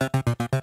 you